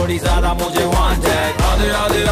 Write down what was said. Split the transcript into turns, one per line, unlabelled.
थोड़ी ज्यादा मुझे वांट है आधे आधे